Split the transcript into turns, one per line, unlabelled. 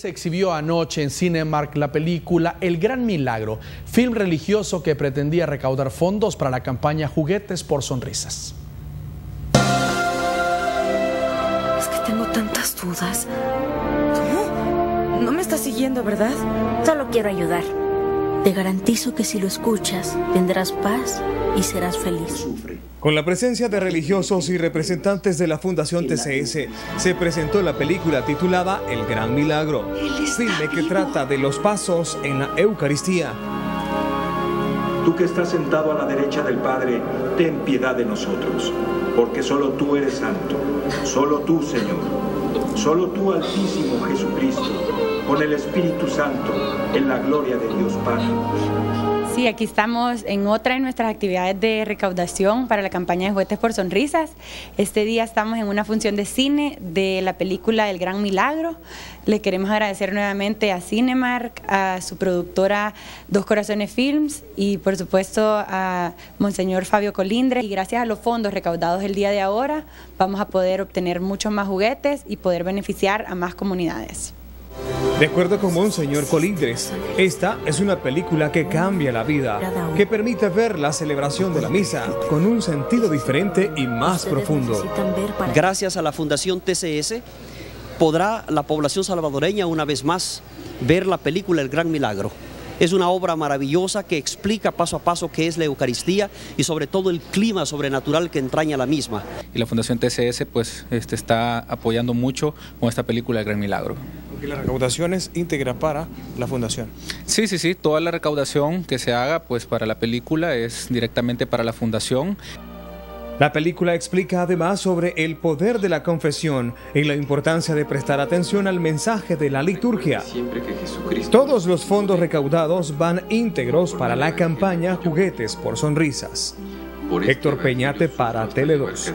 Se exhibió anoche en Cinemark la película El Gran Milagro, film religioso que pretendía recaudar fondos para la campaña Juguetes por Sonrisas.
Es que tengo tantas dudas. ¿Tú? No me estás siguiendo, ¿verdad?
Solo quiero ayudar. Te garantizo que si lo escuchas, tendrás paz y serás feliz.
Con la presencia de religiosos y representantes de la Fundación TCS, se presentó la película titulada El Gran Milagro, filme que trata de los pasos en la Eucaristía.
Tú que estás sentado a la derecha del Padre, ten piedad de nosotros, porque solo tú eres santo, solo tú, Señor, solo tú, Altísimo Jesucristo, con el Espíritu Santo, en la gloria de Dios Padre.
Sí, aquí estamos en otra de nuestras actividades de recaudación para la campaña de Juguetes por Sonrisas. Este día estamos en una función de cine de la película El Gran Milagro. Le queremos agradecer nuevamente a Cinemark, a su productora Dos Corazones Films y por supuesto a Monseñor Fabio Colindre. Y gracias a los fondos recaudados el día de ahora vamos a poder obtener muchos más juguetes y poder beneficiar a más comunidades.
De acuerdo con Monseñor Colindres, esta es una película que cambia la vida, que permite ver la celebración de la misa con un sentido diferente y más profundo.
Gracias a la Fundación TCS, podrá la población salvadoreña una vez más ver la película El Gran Milagro. Es una obra maravillosa que explica paso a paso qué es la Eucaristía y sobre todo el clima sobrenatural que entraña la misma.
Y la Fundación TCS pues este, está apoyando mucho con esta película El Gran Milagro.
La recaudación es íntegra para la fundación.
Sí, sí, sí, toda la recaudación que se haga pues para la película es directamente para la fundación.
La película explica además sobre el poder de la confesión y la importancia de prestar atención al mensaje de la liturgia. Todos los fondos recaudados van íntegros para la campaña Juguetes por Sonrisas. Héctor Peñate para Tele 2.